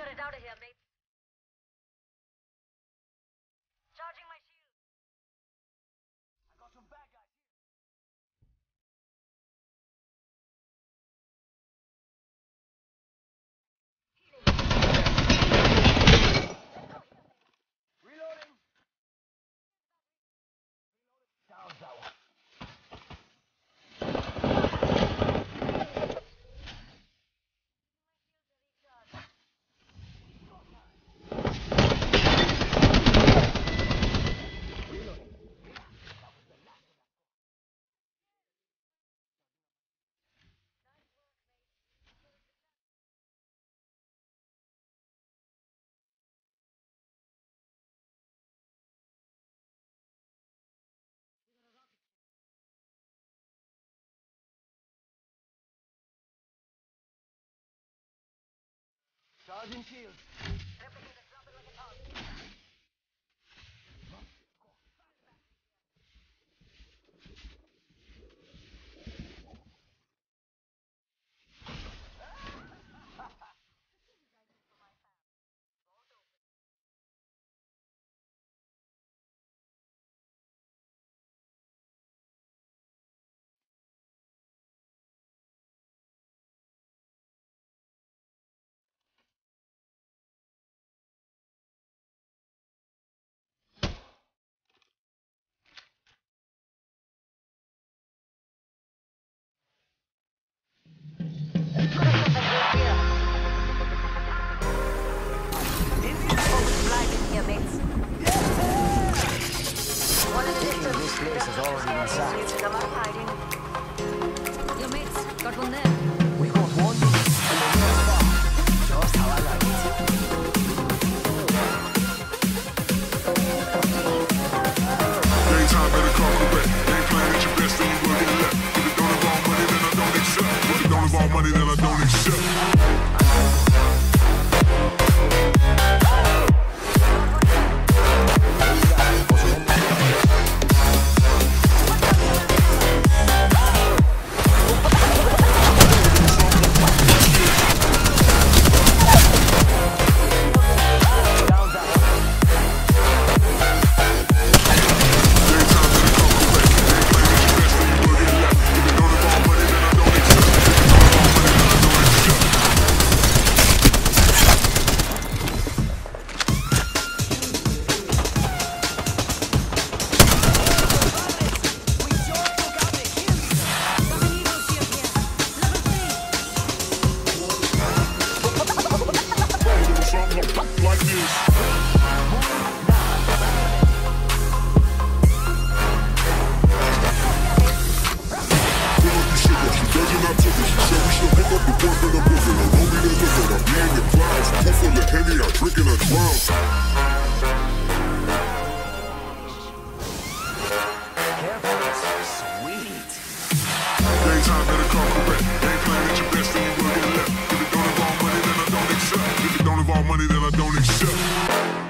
Predator is out of here, mate. Charging shields. base has already been sacked. from I drink a drum. Sweet. Daytime better. Ain't playing at your best, left. If it don't involve money, then I don't accept. If it don't involve money, then I don't accept.